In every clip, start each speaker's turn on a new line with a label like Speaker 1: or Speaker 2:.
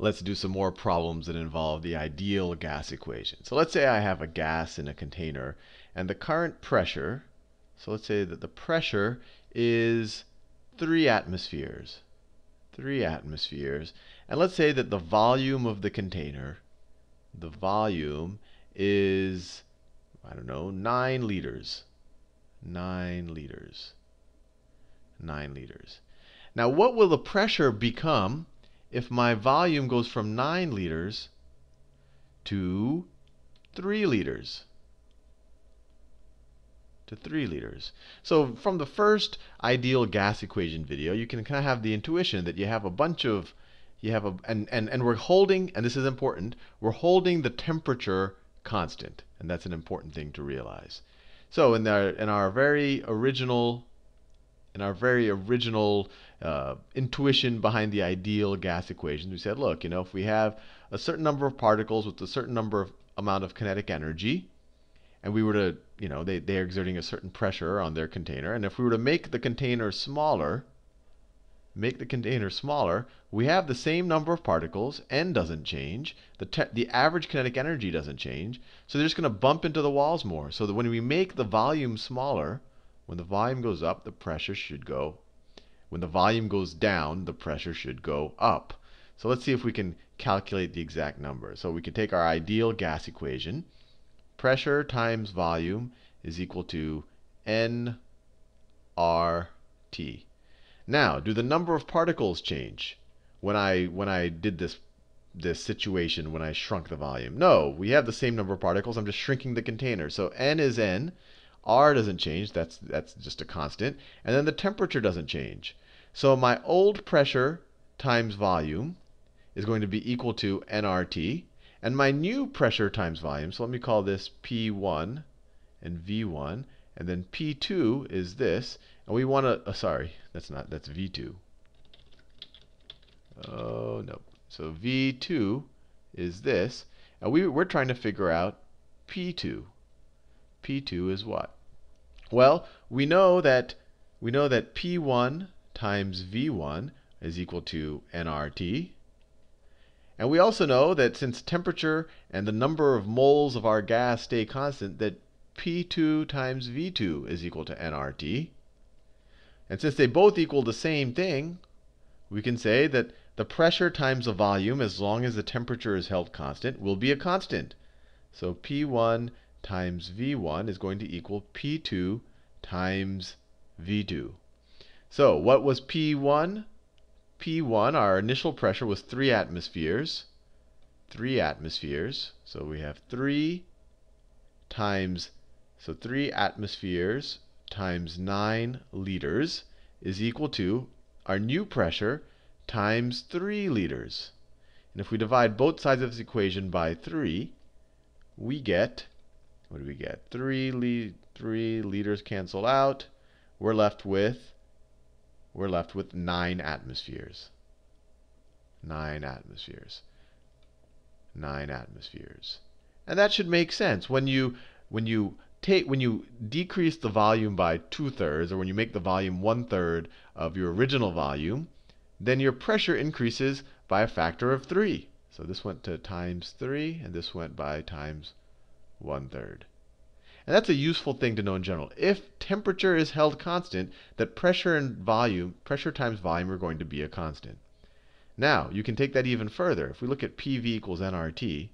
Speaker 1: let's do some more problems that involve the ideal gas equation. So let's say I have a gas in a container, and the current pressure, so let's say that the pressure is 3 atmospheres. 3 atmospheres. And let's say that the volume of the container, the volume is, I don't know, 9 liters. 9 liters. 9 liters. Now, what will the pressure become if my volume goes from 9 liters to 3 liters? To 3 liters. So from the first ideal gas equation video, you can kind of have the intuition that you have a bunch of you have a and, and, and we're holding, and this is important, we're holding the temperature constant. And that's an important thing to realize. So in our in our very original in our very original uh, intuition behind the ideal gas equation, we said, look, you know, if we have a certain number of particles with a certain number of amount of kinetic energy, and we were to, you know, they, they're exerting a certain pressure on their container, and if we were to make the container smaller, make the container smaller, we have the same number of particles, n doesn't change, the, the average kinetic energy doesn't change, so they're just going to bump into the walls more. So that when we make the volume smaller, when the volume goes up, the pressure should go. When the volume goes down, the pressure should go up. So let's see if we can calculate the exact number. So we can take our ideal gas equation. Pressure times volume is equal to nRT. Now, do the number of particles change when I when I did this this situation when I shrunk the volume? No, we have the same number of particles. I'm just shrinking the container. So n is n. R doesn't change. That's, that's just a constant. And then the temperature doesn't change. So my old pressure times volume is going to be equal to nRT. And my new pressure times volume, so let me call this P1 and V1. And then P2 is this. And we want to, oh, uh, sorry, that's not, that's V2. Oh, no. So V2 is this. And we, we're trying to figure out P2. P2 is what? Well, we know that we know that P1 times V1 is equal to nRT. And we also know that since temperature and the number of moles of our gas stay constant, that P2 times V2 is equal to nRT. And since they both equal the same thing, we can say that the pressure times the volume, as long as the temperature is held constant, will be a constant. So P1 times V1 is going to equal P2 times V2. So what was P1? P1, our initial pressure was 3 atmospheres. 3 atmospheres. So we have 3 times, so 3 atmospheres times 9 liters is equal to our new pressure times 3 liters. And if we divide both sides of this equation by 3, we get what do we get? 3, li 3 liters cancel out. We're left with we're left with 9 atmospheres. 9 atmospheres. 9 atmospheres. And that should make sense. When you when you take when you decrease the volume by two thirds, or when you make the volume one third of your original volume, then your pressure increases by a factor of three. So this went to times three, and this went by times one third. And that's a useful thing to know in general. If temperature is held constant, that pressure and volume, pressure times volume are going to be a constant. Now, you can take that even further. If we look at PV equals nRT,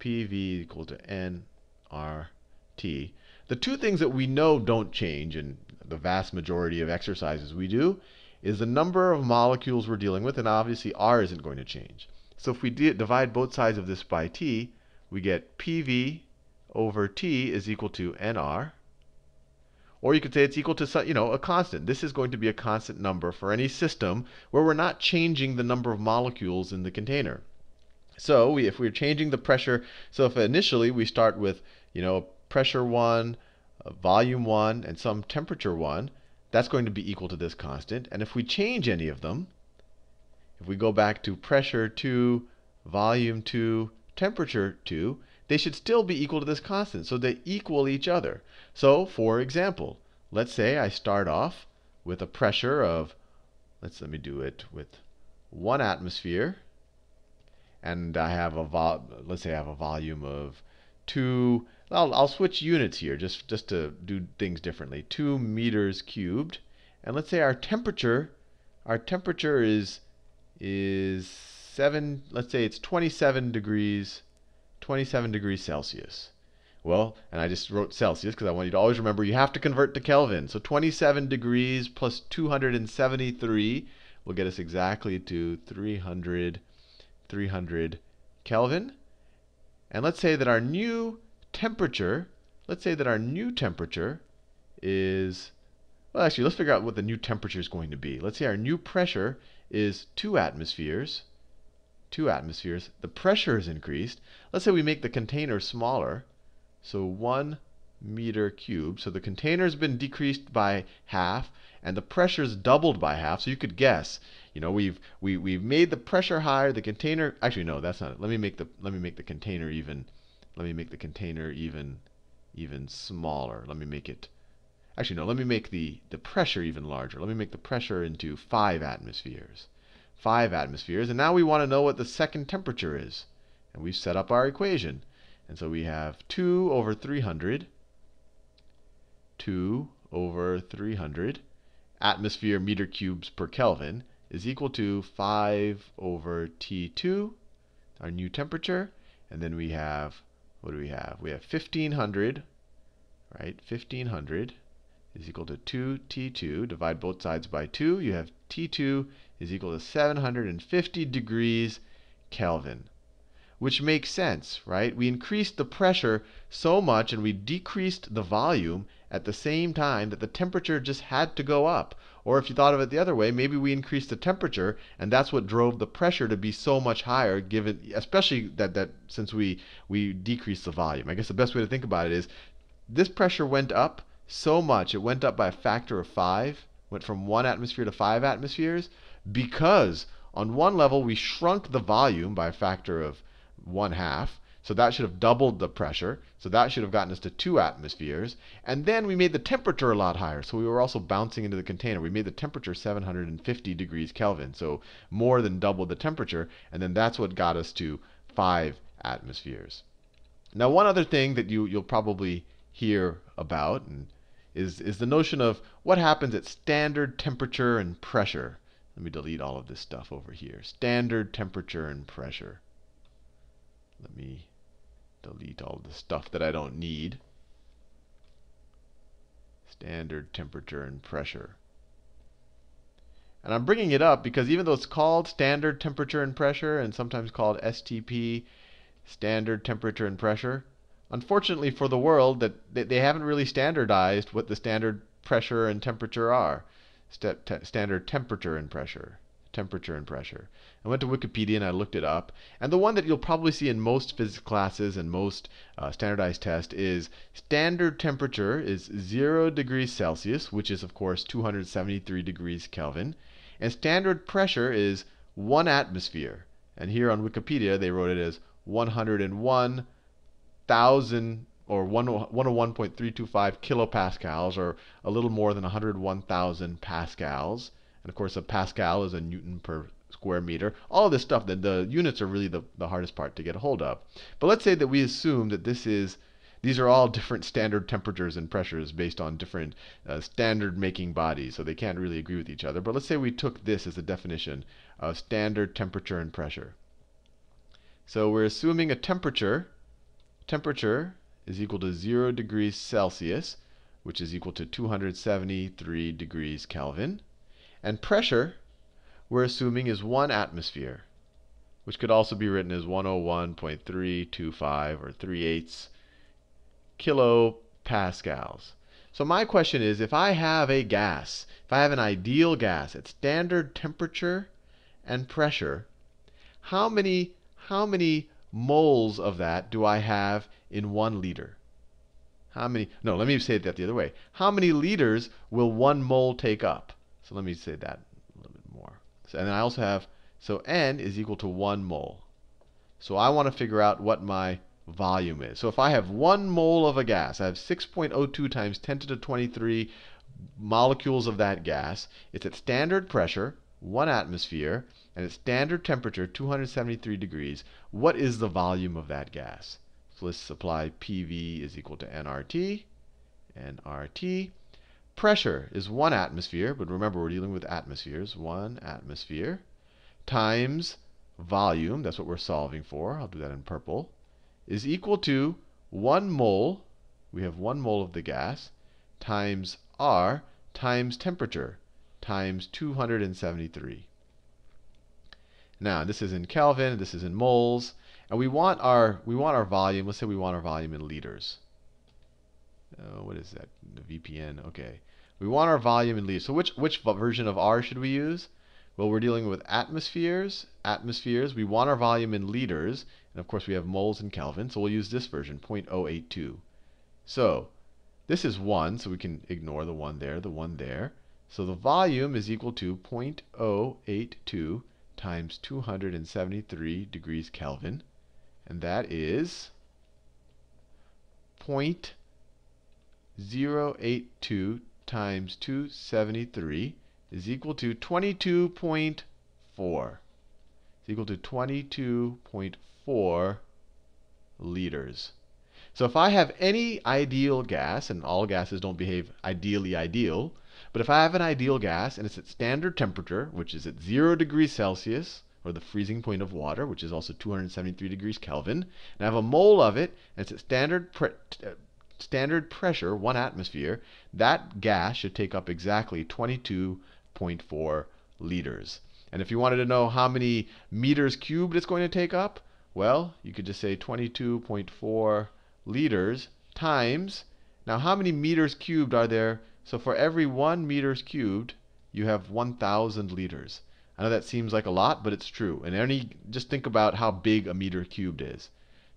Speaker 1: PV equal to nRT, the two things that we know don't change in the vast majority of exercises we do is the number of molecules we're dealing with, and obviously R isn't going to change. So if we divide both sides of this by T, we get PV over t is equal to nr. Or you could say it's equal to you know, a constant. This is going to be a constant number for any system where we're not changing the number of molecules in the container. So we, if we're changing the pressure, so if initially we start with you know, pressure 1, uh, volume 1, and some temperature 1, that's going to be equal to this constant. And if we change any of them, if we go back to pressure 2, volume 2, temperature 2, they should still be equal to this constant. So they equal each other. So for example, let's say I start off with a pressure of, let's let me do it with one atmosphere. and I have a vol let's say I have a volume of 2 I'll, I'll switch units here just just to do things differently. 2 meters cubed. And let's say our temperature our temperature is is 7 let's say it's 27 degrees 27 degrees Celsius. Well, and I just wrote Celsius because I want you to always remember you have to convert to Kelvin. So 27 degrees plus 273 will get us exactly to 300 300 Kelvin. And let's say that our new temperature, let's say that our new temperature is, well, actually, let's figure out what the new temperature is going to be. Let's say our new pressure is 2 atmospheres. 2 atmospheres. The pressure is increased. Let's say we make the container smaller. So 1 meter cubed. So the container has been decreased by half, and the pressure is doubled by half. So you could guess you know, we've we we've made the pressure higher. The container actually no, that's not it. Let me make the let me make the container even let me make the container even even smaller. Let me make it actually no, let me make the the pressure even larger. Let me make the pressure into 5 atmospheres. 5 atmospheres. And now we want to know what the second temperature is. And we've set up our equation. And so we have 2 over 300 2 over 300 atmosphere meter cubes per Kelvin is equal to 5 over T2, our new temperature. And then we have, what do we have? We have 1500, right? 1500 is equal to 2T2. Divide both sides by 2. You have T2 is equal to 750 degrees Kelvin which makes sense, right? We increased the pressure so much and we decreased the volume at the same time that the temperature just had to go up. Or if you thought of it the other way, maybe we increased the temperature and that's what drove the pressure to be so much higher given especially that that since we we decreased the volume. I guess the best way to think about it is this pressure went up so much, it went up by a factor of 5, went from 1 atmosphere to 5 atmospheres because on one level we shrunk the volume by a factor of 1 half. So that should have doubled the pressure. So that should have gotten us to 2 atmospheres. And then we made the temperature a lot higher. So we were also bouncing into the container. We made the temperature 750 degrees Kelvin. So more than double the temperature. And then that's what got us to 5 atmospheres. Now one other thing that you, you'll probably hear about and is, is the notion of what happens at standard temperature and pressure. Let me delete all of this stuff over here. Standard temperature and pressure. Let me delete all the stuff that I don't need. Standard temperature and pressure. And I'm bringing it up because even though it's called standard temperature and pressure and sometimes called STP, standard temperature and pressure, unfortunately for the world that they haven't really standardized what the standard pressure and temperature are. St standard temperature and pressure temperature and pressure. I went to Wikipedia and I looked it up. And the one that you'll probably see in most physics classes and most uh, standardized tests is standard temperature is 0 degrees Celsius, which is, of course, 273 degrees Kelvin. And standard pressure is 1 atmosphere. And here on Wikipedia, they wrote it as 101,000 or 101.325 kilopascals, or a little more than 101,000 pascals. And of course, a Pascal is a Newton per square meter. All this stuff, the, the units are really the, the hardest part to get a hold of. But let's say that we assume that this is these are all different standard temperatures and pressures based on different uh, standard making bodies, so they can't really agree with each other. But let's say we took this as a definition of standard temperature and pressure. So we're assuming a temperature. Temperature is equal to 0 degrees Celsius, which is equal to 273 degrees Kelvin. And pressure, we're assuming, is 1 atmosphere, which could also be written as 101.325 or 3 eighths kilopascals. So my question is, if I have a gas, if I have an ideal gas at standard temperature and pressure, how many, how many moles of that do I have in one liter? How many? No, let me say that the other way. How many liters will one mole take up? So let me say that a little bit more. So, and then I also have, so N is equal to 1 mole. So I want to figure out what my volume is. So if I have 1 mole of a gas, I have 6.02 times 10 to the 23 molecules of that gas. It's at standard pressure, 1 atmosphere, and its standard temperature 273 degrees, what is the volume of that gas? So let's apply PV is equal to nRT, nRT. Pressure is 1 atmosphere, but remember we're dealing with atmospheres, 1 atmosphere, times volume, that's what we're solving for, I'll do that in purple, is equal to 1 mole, we have 1 mole of the gas, times R times temperature times 273. Now, this is in Kelvin, this is in moles, and we want our we want our volume, let's say we want our volume in liters. Uh, what is that? The VPN. Okay. We want our volume in liters. So which which version of R should we use? Well, we're dealing with atmospheres. Atmospheres, we want our volume in liters. And of course, we have moles in Kelvin. So we'll use this version, 0.082. So this is 1, so we can ignore the 1 there, the 1 there. So the volume is equal to 0.082 times 273 degrees Kelvin. And that is 0.082 times 273 is equal to 22.4. It's equal to 22.4 liters. So if I have any ideal gas, and all gases don't behave ideally ideal, but if I have an ideal gas and it's at standard temperature, which is at 0 degrees Celsius, or the freezing point of water, which is also 273 degrees Kelvin, and I have a mole of it, and it's at standard, pre uh, standard pressure, 1 atmosphere, that gas should take up exactly 22.4 liters. And if you wanted to know how many meters cubed it's going to take up, well, you could just say 22.4 liters times, now how many meters cubed are there? So for every 1 meters cubed, you have 1,000 liters. I know that seems like a lot, but it's true. And any, just think about how big a meter cubed is.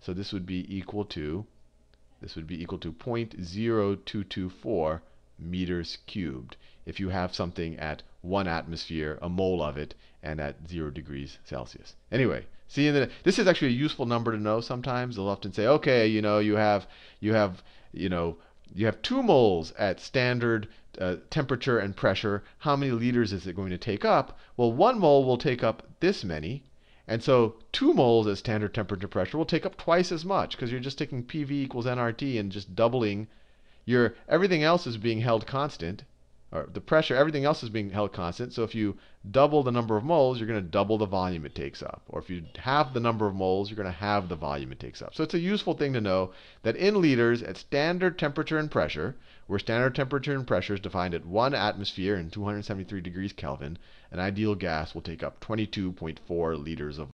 Speaker 1: So this would be equal to, this would be equal to 0.0224 meters cubed if you have something at 1 atmosphere, a mole of it, and at 0 degrees Celsius. Anyway, See, this is actually a useful number to know sometimes. They'll often say, okay, you know, you have, you have, you know, you have two moles at standard uh, temperature and pressure. How many liters is it going to take up? Well, one mole will take up this many. And so two moles at standard temperature pressure will take up twice as much because you're just taking PV equals nRT and just doubling your everything else is being held constant or the pressure, everything else is being held constant. So if you double the number of moles, you're going to double the volume it takes up. Or if you halve the number of moles, you're going to halve the volume it takes up. So it's a useful thing to know that in liters at standard temperature and pressure, where standard temperature and pressure is defined at 1 atmosphere and 273 degrees Kelvin, an ideal gas will take up 22.4 liters of